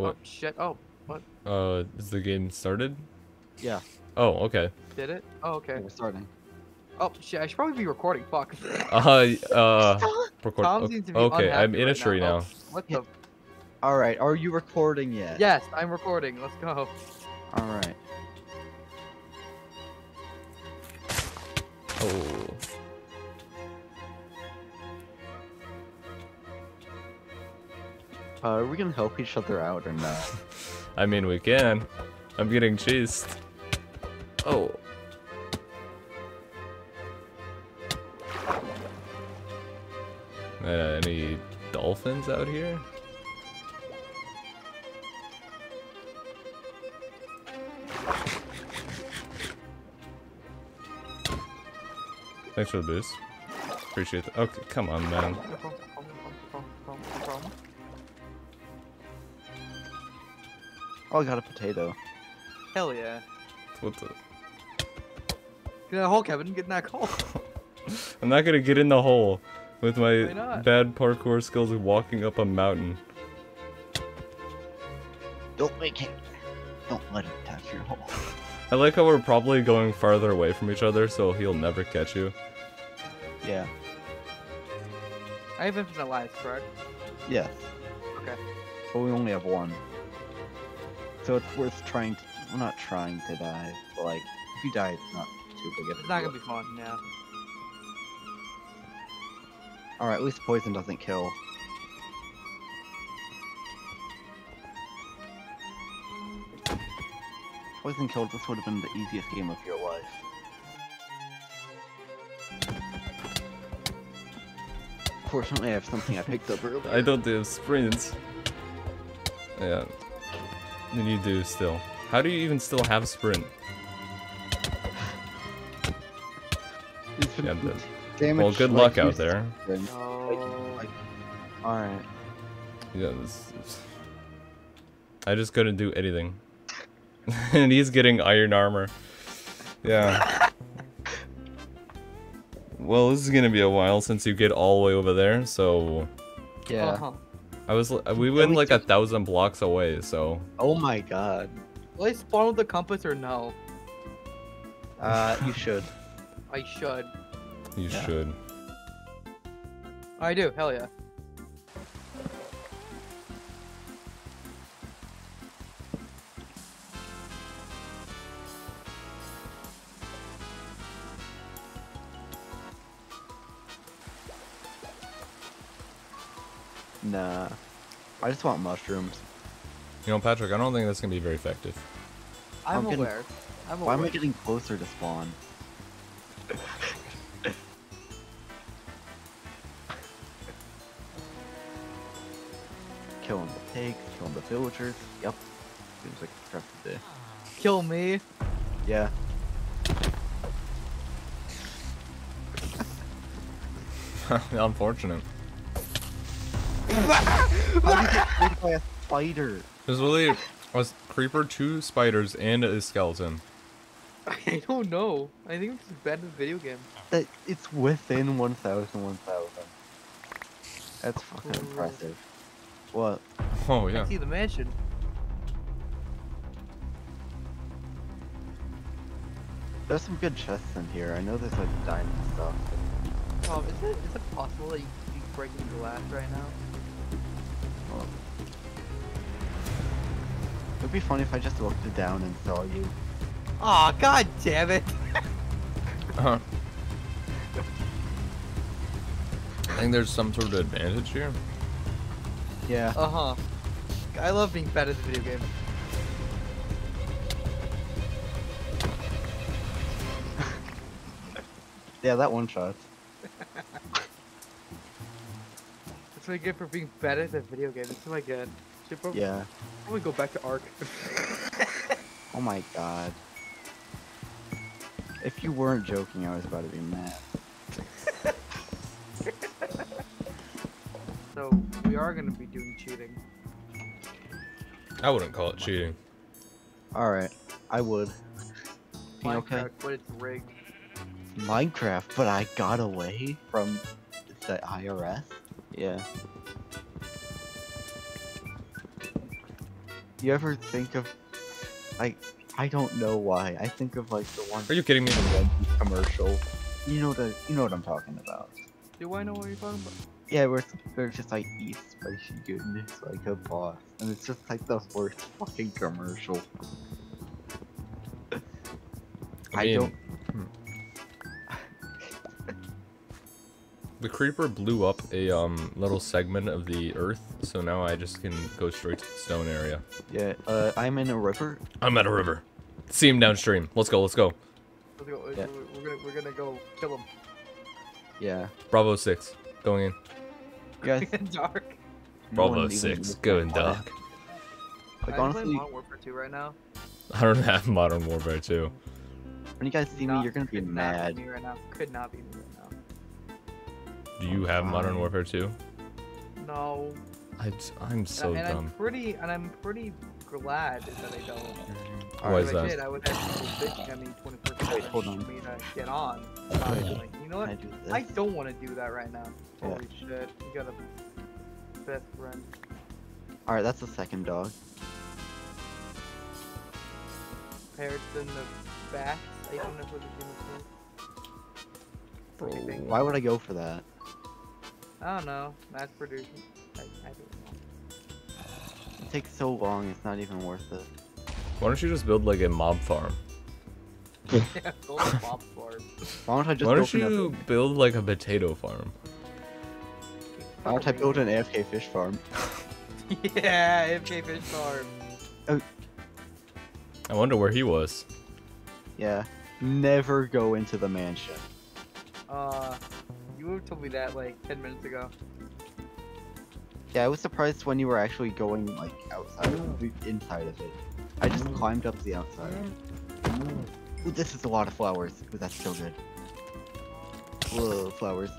What? Oh shit. Oh, what? Uh, is the game started? Yeah, Oh, okay. Did it? Oh, okay. we're starting. Oh shit. I should probably be recording. Fuck. Uh, uh, record. Tom okay, seems to be okay, I'm unhappy in a tree now. now. Oh, what the? All right, are you recording yet? Yes, I'm recording. Let's go. All right. Oh. Uh, are we gonna help each other out or not? I mean, we can. I'm getting chased. Oh. Uh, any dolphins out here? Thanks for the boost. Appreciate it. Okay, come on, man. Oh, I got a potato. Hell yeah. What the? Get in that hole, Kevin. Get in that hole. I'm not gonna get in the hole with my bad parkour skills of walking up a mountain. Don't make it. Don't let him touch your hole. I like how we're probably going farther away from each other, so he'll never catch you. Yeah. I have infinite lives, correct? Yes. Okay. But we only have one. So it's worth trying to. Well, not trying to die, but like, if you die, it's not too big of a It's not gonna be fun. Yeah. Alright, at least poison doesn't kill. Poison killed, this would have been the easiest game of your life. Fortunately, I have something I picked up earlier. I don't do sprints. Yeah. Then you do still. How do you even still have sprint? It's been Yeah, but- damaged, Well, good like, luck out there. No. like- Alright. Yeah, this is... I just couldn't do anything. and he's getting iron armor. Yeah. well, this is gonna be a while since you get all the way over there, so... Yeah. Uh-huh. I was we went we like a thousand blocks away, so... Oh my god. Will I spawn with the compass or no? Uh, you should. I should. You Yeah. should. I do. Hell yeah. Nah. I just want mushrooms. You know, Patrick, I don't think that's gonna be very effective. I'm, I'm getting- aware. I'm Why am I getting closer to spawn? killing the pigs, killing the villagers. Yep. Seems like a productive day. Kill me. Yeah. Unfortunate. How did you get killed by a spider? There's really a s- creeper, two spiders, and a skeleton. I don't know. I think it's bad in the video game. That it's within 1,000, 1,000. That's fucking Cool. impressive. What? Oh yeah. I yeah. see the mansion. There's some good chests in here. I know there's like diamond stuff. Tom, is it is it possible that you could be breaking glass right now? Well, It'd be funny if I just looked down and saw you. Aw, god damn it! Uh-huh. I think there's some sort of advantage here. Yeah. Uh huh. I love being bad at the video game. Yeah, that one shot. What I get for being bad at that video game. That's what I get. Should probably, Yeah. probably go back to Ark. Oh my god. If you weren't joking, I was about to be mad. so we are gonna be doing cheating. I wouldn't call it cheating. Alright, I would. You okay? Minecraft, but it's rigged. Minecraft, but I got away from the IRS? Yeah. You ever think of like I don't know why. I think of like the one Are you kidding me? The one commercial. You know the you know what I'm talking about. Do I know what you're talking about? Yeah, where it's- where just like eat spicy goodness like a boss, and it's just like the worst fucking commercial. I, mean, don't. The creeper blew up a um little segment of the earth, so now I just can go straight to the stone area. Yeah, uh, I'm in a river. I'm at a river. See him downstream. Let's go. Let's go. Let's go. Yeah. We're, we're gonna we're gonna go kill him. Yeah, Bravo six. Going in. you guys. Dark. Bravo one six. Going dark. that. I'm Like playing honestly, Modern Warfare 2 right now. I don't have Modern Warfare 2. when you guys see me, you're gonna be could not mad. me right now. Could not be me right now. Do you have Modern um, Warfare 2? No. I, I'm so and dumb. I'm pretty and I'm pretty glad that I don't. Why if is I that? did, I would have people bitching at me 24 Wait, hold on. me to get on. Like, you know Can I do this? I don't want to do that right now. Yeah. Holy shit. You got a best friend. Alright, that's the second dog. Parrots in the bats. I don't know what the game Bro, What do? Why would I go for that? I don't know. Mass produced. I, I don't It takes so long. It's not even worth it. Why don't you just build like a mob farm? yeah, go to Bob Farm. Why don't I just Why don't for another- you build like a potato farm? Why don't I build an AFK fish farm? yeah, AFK Fish Farm. Oh. I wonder where he was. Yeah. Never go into the mansion. Told me that like 10 minutes ago. Yeah, I was surprised when you were actually going like outside of the inside of it. I just climbed up the outside. Ooh, this is a lot of flowers. Ooh, that's so good. Whoa, flowers.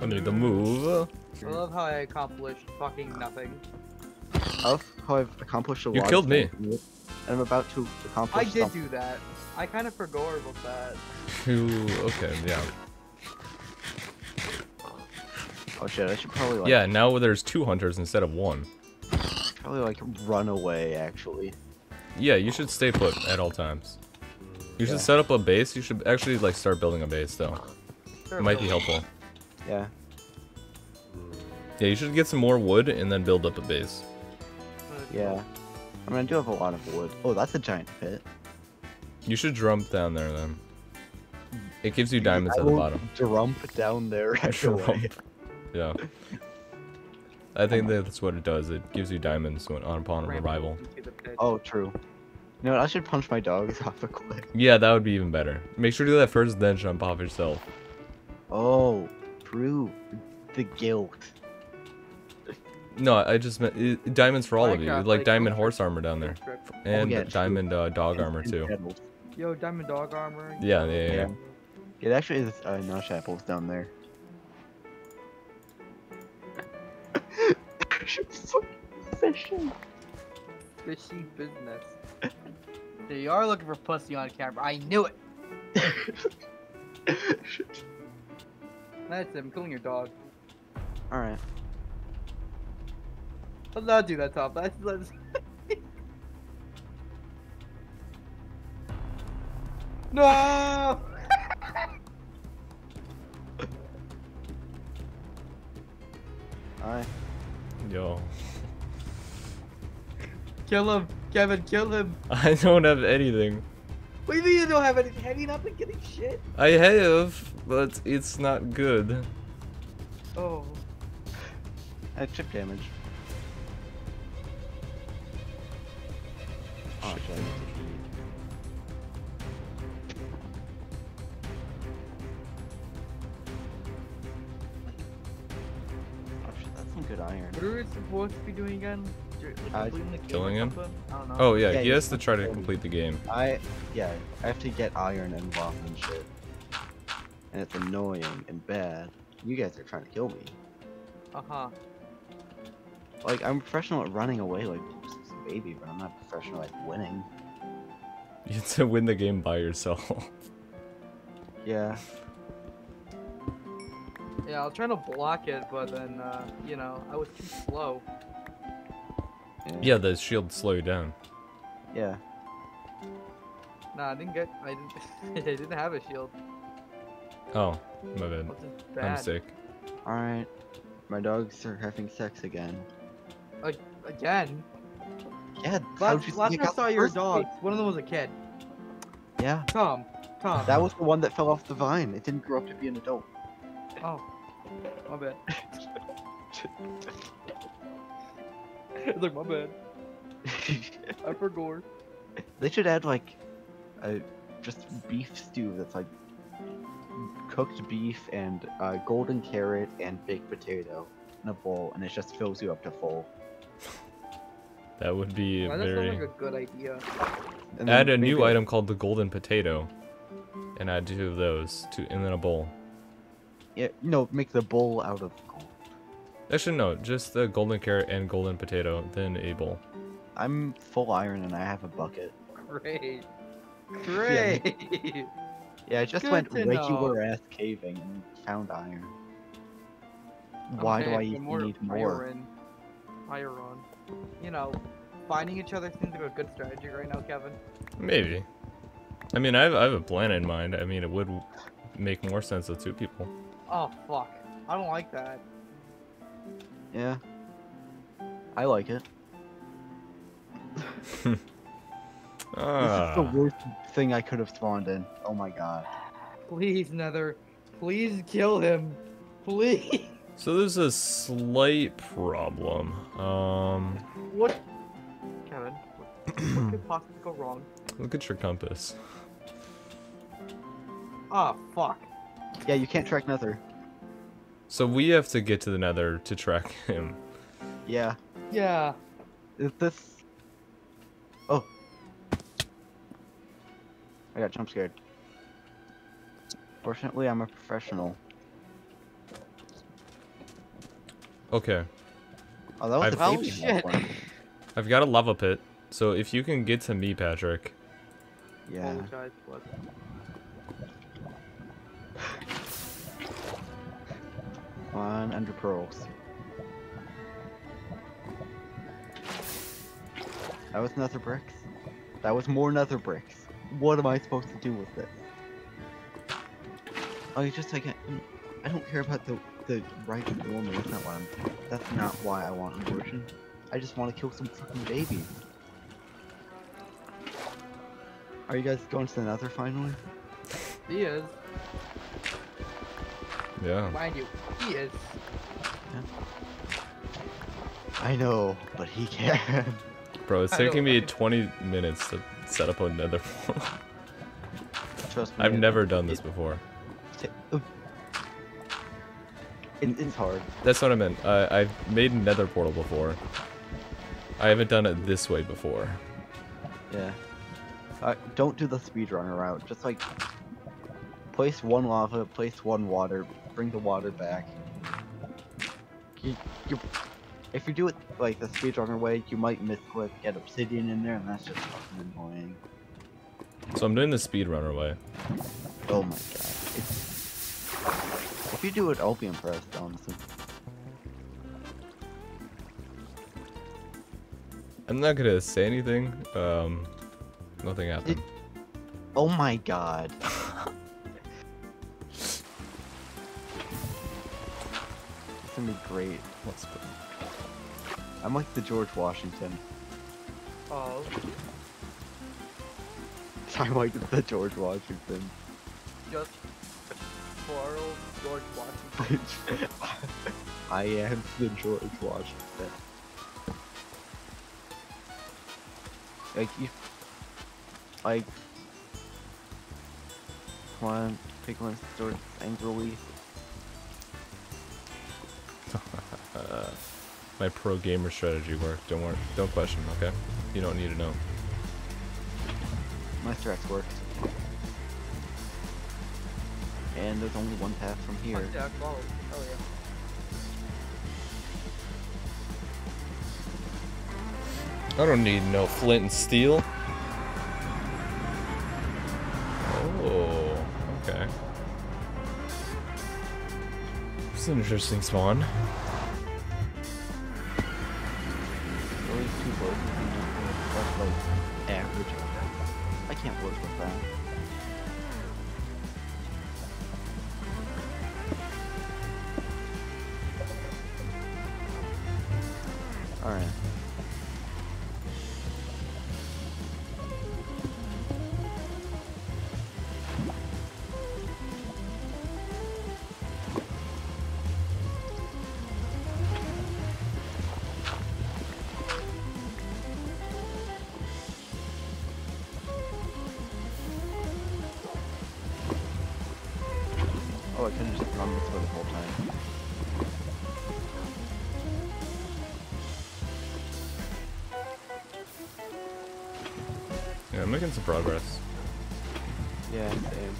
I need to move. I love how I accomplished fucking nothing. I love how I've accomplished a You lot. of killed me. And I'm about to accomplish I did something. do that. I kind of forgot about that. Okay, yeah. Oh shit, I should probably like Yeah, now there's two hunters instead of one. probably like run away actually. Yeah, you should stay put at all times. You should set up a base. You should actually like start building a base though. Sure, It might be helpful. Yeah. Yeah, you should get some more wood and then build up a base. Yeah. I mean I do have a lot of wood. Oh, that's a giant pit. You should jump down there then. It gives you diamonds I at the will bottom. Jump down there right away. Jump. Yeah. I think that's what it does. It gives you diamonds when, on upon Ramble arrival. into the pit. Oh, true. You know what? I should punch my dogs off a cliff. Yeah, that would be even better. Make sure to do that first, then jump off yourself. Oh, true. The guilt. No, I just meant i diamonds for all of you. Like like, diamond horse armor down there, Trip. and yeah, diamond uh, dog armor too. Yo, diamond dog armor. Yeah, yeah, yeah. Yeah. It actually is uh, notch apples down there. Fishing. Fishy business. So you are looking for pussy on camera. I knew it. That's him killing your dog. Alright. Let's not do that, Tom. Let's let's. no! Kill him, Kevin. Kill him. I don't have anything. What do you mean you don't have anything? Have you not been getting shit? I have, but it's not good. Oh. I have chip damage. Oh, shit, I need to eat. Oh shit, that's some good iron. What are we supposed to be doing again? Like, Uh, completing the game or killing him? I don't know. Oh yeah, Yeah, he you has to try to to complete the game. I, yeah, I have to get iron and rock and shit. And it's annoying and bad. You guys are trying to kill me. Uh huh. Like, I'm professional at running away like some baby, but I'm not professional at winning. You have to win the game by yourself. Yeah. Yeah, I was trying to block it, but then, uh, you know, I was too slow. Yeah, the shield slow you down. Yeah. Nah, I didn't get. I didn't. I didn't have a shield. Oh, my bad. Which is My bad. Alright. My dogs are having sex again. Again. Yeah, Last, you last time I saw your dogs, one of them was a kid. Yeah. Tom. Tom. That was the one that fell off the vine. It didn't grow up to be an adult. Oh. My bad. it's like my bad. I forgot. they should add like a just beef stew that's like cooked beef and uh, golden carrot and baked potato in a bowl, and it just fills you up to full. That would be Why that sound very. like a good idea? And Add then a new maybe- item called the golden potato, and add two of those to and then a bowl. Yeah, no, make the bowl out of gold. Actually, no, just the golden carrot and golden potato, then a bowl. I'm full iron and I have a bucket. Great. Great. Yeah, I just Good went to regular ass caving and found iron. Why do I even more need more? Iron, iron. You know, finding each other seems like a good strategy right now, Kevin. Maybe. I mean, I have, I have a plan in mind. I mean, it would make more sense with two people. Oh fuck. I don't like that. Yeah. I like it. This is Ah. the worst thing I could have spawned in. Oh my god. Please, Nether. Please kill him. Please. So there's a slight problem. Um, What? Kevin, what, what could possibly go wrong? look at your compass. Oh fuck. Yeah, you can't track Nether. So we have to get to the Nether to track him. Yeah. Yeah. Is this? Oh. I got jump scared. Fortunately, I'm a professional. Okay, Oh, that was I've- a Oh shit. I've got a lava pit. So if you can get to me, Patrick. Yeah. One ender pearls. That was nether bricks. That was more nether bricks. What am I supposed to do with this? Oh, you just like I don't care about the the right of the woman. That's not why I'm. That's not why I want abortion. I just want to kill some fucking babies. Are you guys going to the nether finally? He is. Yeah. Mind you, he is. I know, but he can. Bro, it's I taking me right? 20 minutes to set up a Nether portal. Trust me. I've it- never done it- this before. uh, it- it's hard. That's what I meant. I, I've made a Nether portal before. I haven't done it this way before. Yeah. Uh, don't do the speedrunner route. Just like place one lava, place one water, bring the water back. You, you, if you do it like the speedrunner way, you might misclick, get obsidian in there, and that's just fucking annoying. So I'm doing the speedrunner way. Oh my god. It's, if you do it, I'll be impressed, honestly. I'm not gonna say anything. Um, nothing happened. Oh my god. gonna be great. Let's put- I'm like the George Washington. Oh. I'm like the George Washington. Just borrow George Washington. I am the George Washington. Like you, like, one pick one starts angrily. My pro gamer strategy worked. Don't worry. Don't question. Okay. You don't need to know. My strats worked. And there's only one path from here. Fuck yeah, follow. Hell yeah. I don't need no flint and steel. It's an interesting spawn. Two each uh, average. I can't work with that. I could have just run this way the whole time. Yeah, I'm making some progress. Yeah, same.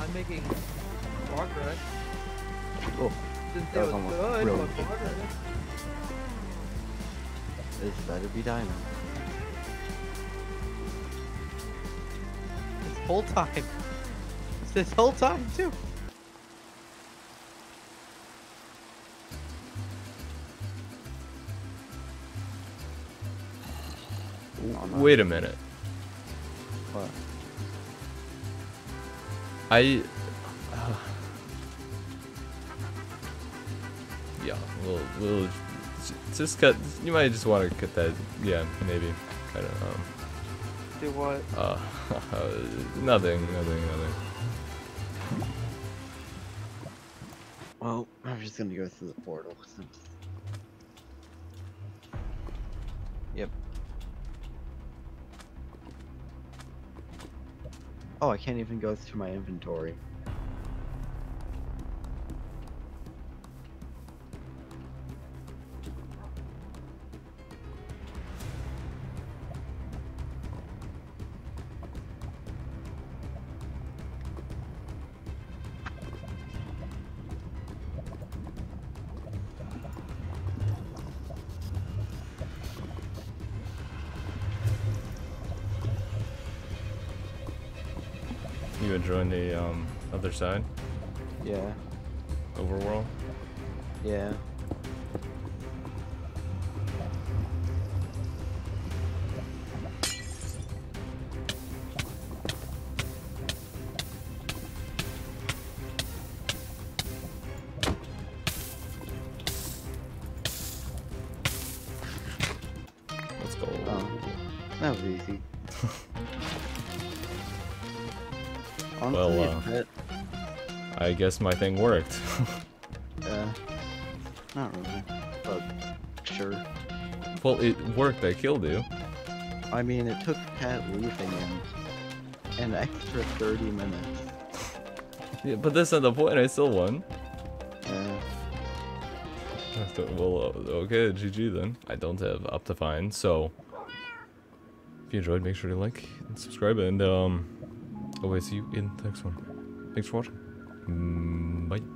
I'm making progress. Oh, Didn't say That was was almost good, really good. this better be diamond. This whole time. This whole time too. Wait a minute. What? I. uh, yeah, we'll we'll just cut. You might just want to cut that. Yeah, maybe. I don't know. Do what? Uh, nothing, nothing, nothing. Well, I'm just gonna go through the portal. Yep. Oh, I can't even go through my inventory. You enjoying the um other side, Yeah, overworld? yeah. Well, uh, I guess my thing worked. uh, not really, but sure. well, it worked. I killed you. I mean, it took Pat leaving and an extra 30 minutes. Yeah, but that's not the point. I still won. Uh, Well, uh, okay, GG then. I don't have Optifine, so if you enjoyed, make sure to like and subscribe, and um, always see you in the next one. Thanks for watching. Mm, bye.